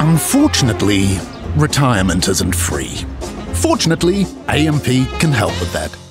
Unfortunately, retirement isn't free. Fortunately, AMP can help with that.